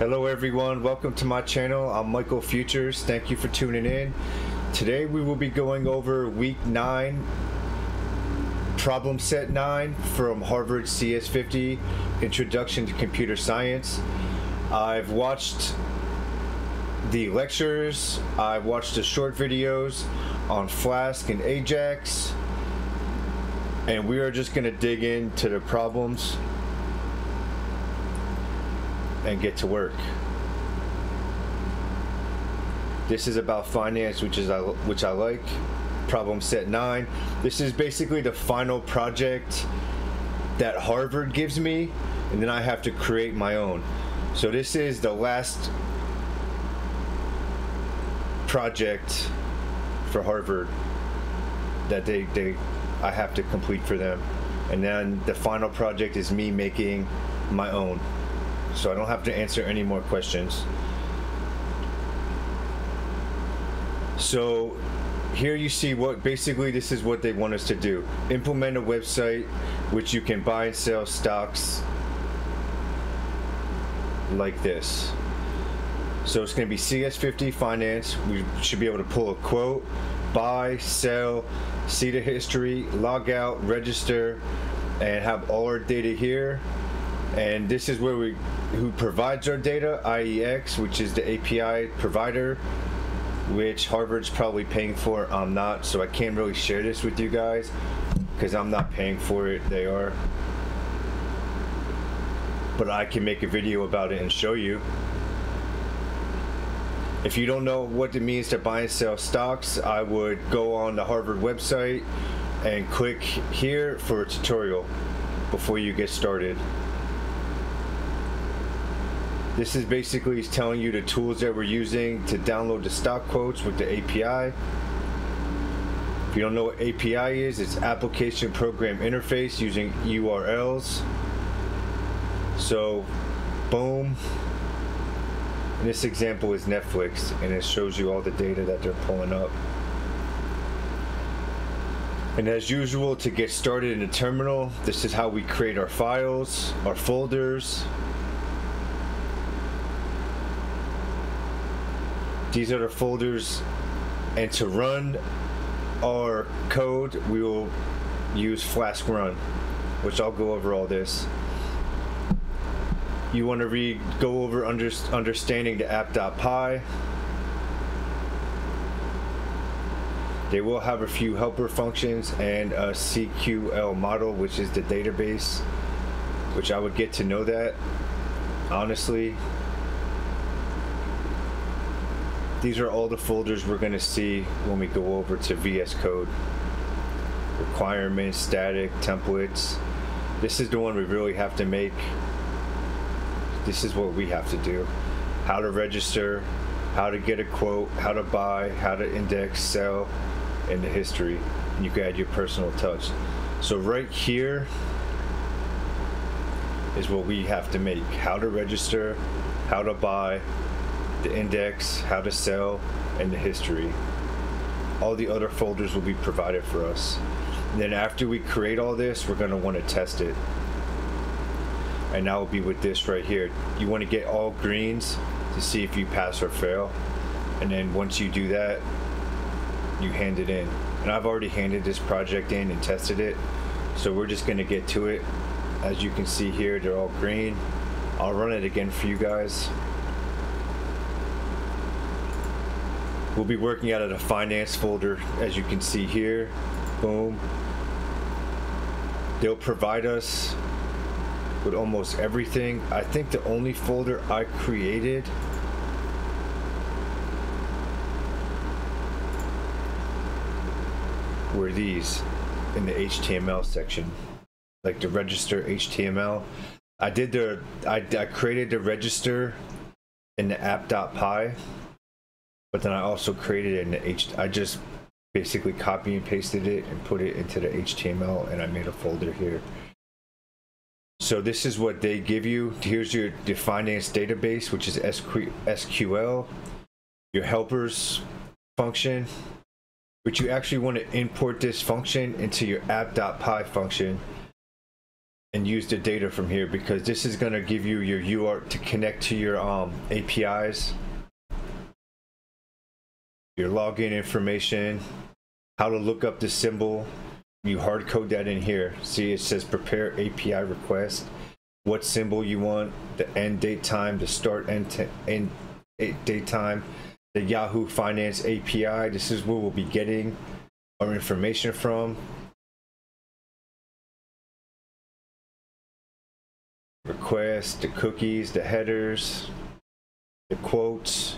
Hello everyone, welcome to my channel. I'm Michael Futures. Thank you for tuning in. Today we will be going over week 9, problem set 9 from Harvard CS50, Introduction to Computer Science. I've watched the lectures, I've watched the short videos on Flask and Ajax, and we are just going to dig into the problems and get to work. This is about finance, which is I which I like. Problem set nine. This is basically the final project that Harvard gives me, and then I have to create my own. So this is the last project for Harvard that they they I have to complete for them, and then the final project is me making my own so I don't have to answer any more questions. So here you see what basically this is what they want us to do. Implement a website which you can buy and sell stocks like this. So it's going to be CS50 finance. We should be able to pull a quote, buy, sell, see the history, log out, register, and have all our data here and this is where we who provides our data IEX which is the API provider which Harvard's probably paying for. I'm not so I can't really share this with you guys because I'm not paying for it. They are. But I can make a video about it and show you. If you don't know what it means to buy and sell stocks I would go on the Harvard website and click here for a tutorial before you get started this is basically telling you the tools that we're using to download the stock quotes with the API. If you don't know what API is, it's Application Program Interface using URLs. So, boom. And this example is Netflix, and it shows you all the data that they're pulling up. And as usual, to get started in the terminal, this is how we create our files, our folders, These are the folders and to run our code we will use Flask run which I'll go over all this. You want to read go over under, understanding the app.py. They will have a few helper functions and a CQL model which is the database which I would get to know that honestly these are all the folders we're going to see when we go over to VS Code. Requirements, static, templates. This is the one we really have to make. This is what we have to do. How to register, how to get a quote, how to buy, how to index, sell, and the history. And you can add your personal touch. So right here is what we have to make. How to register, how to buy, the index, how to sell, and the history. All the other folders will be provided for us. And then after we create all this, we're want to test it. And that will be with this right here. You want to get all greens to see if you pass or fail. And then once you do that, you hand it in. And I've already handed this project in and tested it. So we're just to get to it. As you can see here, they're all green. I'll run it again for you guys. We'll be working out of the finance folder, as you can see here. Boom. They'll provide us with almost everything. I think the only folder I created were these in the HTML section, like the register HTML. I did the, I, I created the register in the app.py but then I also created an H. I just basically copy and pasted it and put it into the HTML, and I made a folder here. So this is what they give you. Here's your the finance database, which is SQL. Your helpers function, but you actually want to import this function into your app.py function. and use the data from here because this is going to give you your UR to connect to your um, APIs, your login information, how to look up the symbol. You hard code that in here. See, it says prepare API request, what symbol you want, the end date time, the start end, end date time, the Yahoo Finance API. This is where we'll be getting our information from. Request, the cookies, the headers, the quotes,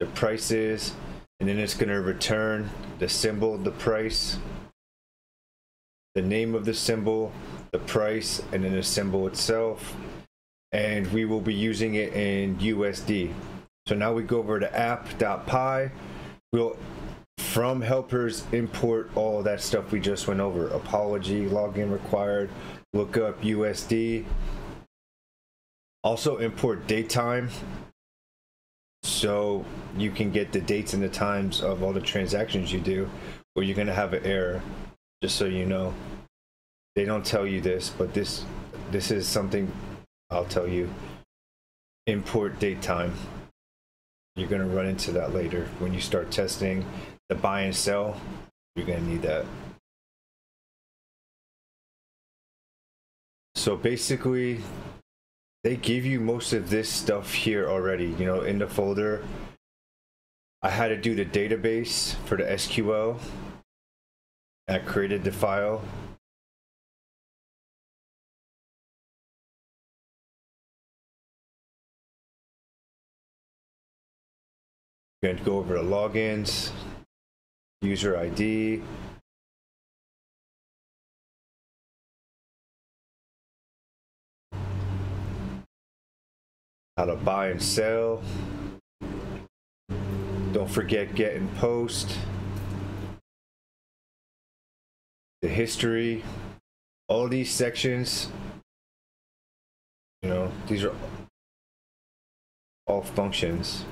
the prices, and then it's going to return the symbol, the price, the name of the symbol, the price, and then the symbol itself. And we will be using it in USD. So now we go over to app.py. We'll from helpers import all that stuff we just went over. Apology, login required, look up USD. Also import datetime so you can get the dates and the times of all the transactions you do or you're going to have an error just so you know. They don't tell you this but this this is something i'll tell you. Import date time. You're going to run into that later. When you start testing the buy and sell you're going to need that. So basically they give you most of this stuff here already, you know, in the folder. I had to do the database for the SQL. I created the file. going to go over the logins, user ID, how to buy and sell. Don't forget get and post. The history. All these sections, you know, these are all functions.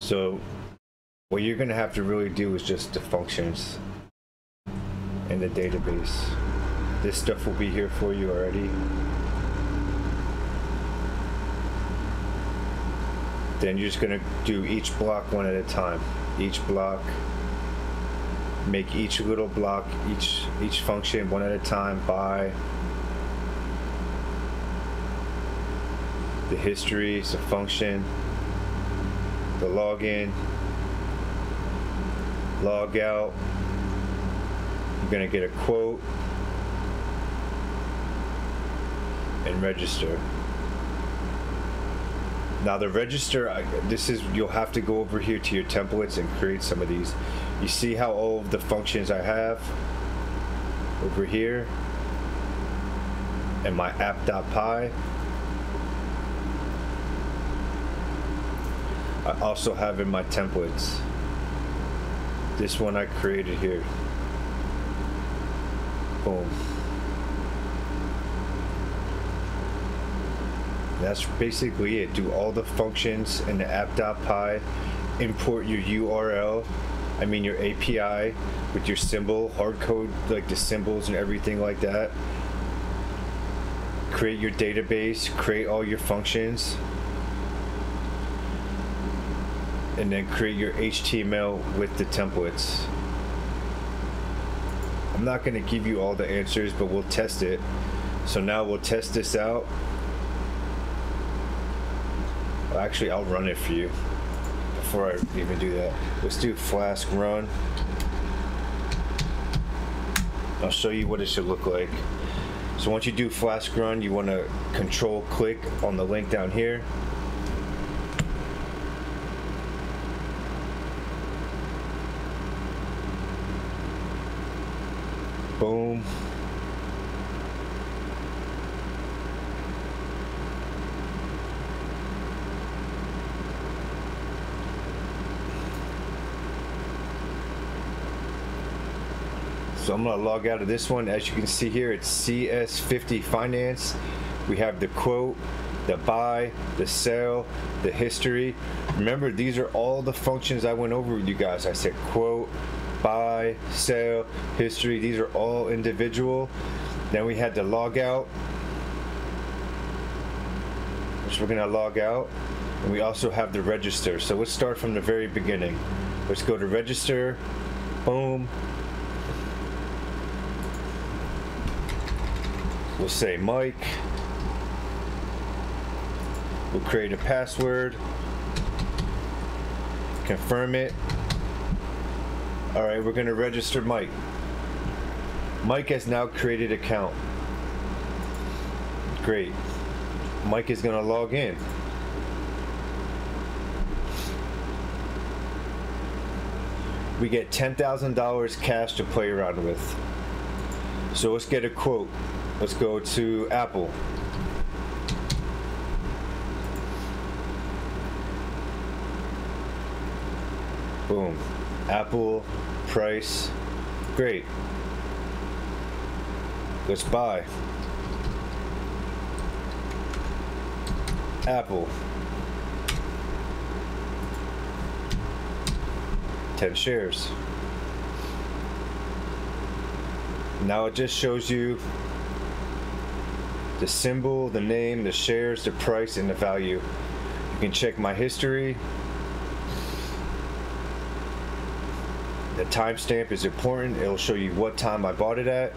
So what you're going to have to really do is just the functions in the database. This stuff will be here for you already. Then you're just gonna do each block one at a time. Each block make each little block each each function one at a time by the history is a function the login log out you're gonna get a quote and register now the register, this is, you'll have to go over here to your templates and create some of these. You see how all of the functions I have over here and my app.py. I also have in my templates. This one I created here. Boom. That's basically it. Do all the functions in the app.py, import your URL, I mean your API with your symbol, hard code like the symbols and everything like that. Create your database, create all your functions, and then create your HTML with the templates. I'm not going to give you all the answers, but we'll test it. So now we'll test this out actually, I'll run it for you before I even do that. Let's do Flask run. I'll show you what it should look like. So once you do Flask run, you want to control click on the link down here. Boom. So I'm gonna log out of this one. As you can see here, it's CS50 Finance. We have the quote, the buy, the sell, the history. Remember, these are all the functions I went over with you guys. I said quote, buy, sell, history. These are all individual. Then we had the log out, which we're gonna log out. And we also have the register. So let's start from the very beginning. Let's go to register, boom. We'll say Mike. We'll create a password. Confirm it. All right, we're gonna register Mike. Mike has now created account. Great. Mike is gonna log in. We get $10,000 cash to play around with. So let's get a quote. Let's go to Apple. Boom. Apple price. Great. Let's buy. Apple. 10 shares. Now it just shows you the symbol, the name, the shares, the price, and the value. You can check my history. The timestamp is important. It'll show you what time I bought it at.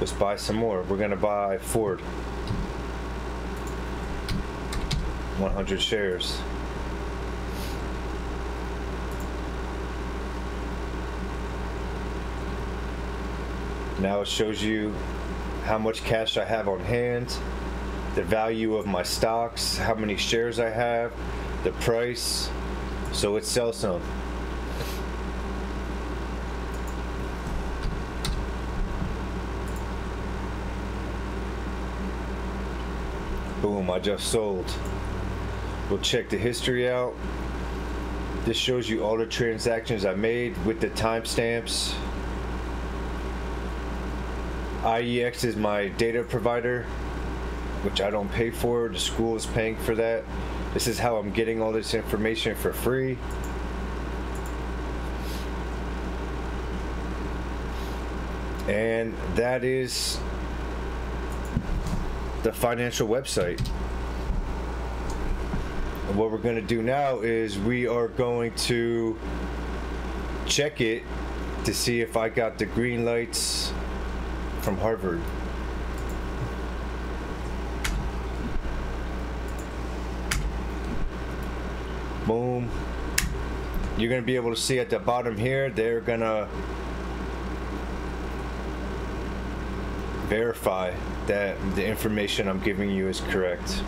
Let's buy some more. We're gonna buy Ford. 100 shares. Now it shows you how much cash I have on hand, the value of my stocks, how many shares I have, the price. So let's sell some. Boom, I just sold. We'll check the history out. This shows you all the transactions I made with the timestamps. IEX is my data provider, which I don't pay for. The school is paying for that. This is how I'm getting all this information for free. And that is the financial website. And what we're going to do now is we are going to check it to see if I got the green lights from Harvard. Boom. You're going to be able to see at the bottom here, they're going to verify that the information I'm giving you is correct.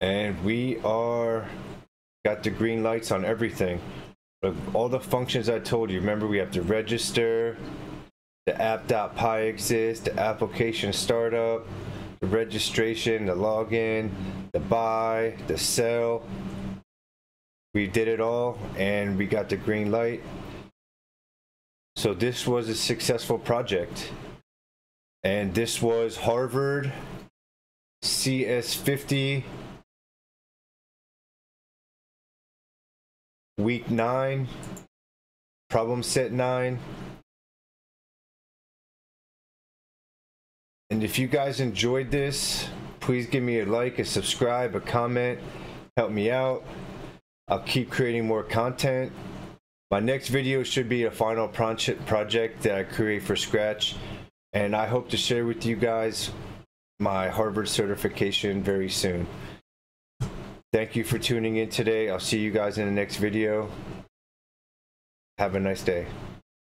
And we are got the green lights on everything. All the functions I told you, remember we have to register, the app.py exists, the application startup, the registration, the login, the buy, the sell. We did it all and we got the green light. So this was a successful project. And this was Harvard CS50 week nine, problem set nine. And if you guys enjoyed this, please give me a like, a subscribe, a comment, help me out. I'll keep creating more content. My next video should be a final project that I create for Scratch. And I hope to share with you guys my Harvard certification very soon. Thank you for tuning in today. I'll see you guys in the next video. Have a nice day.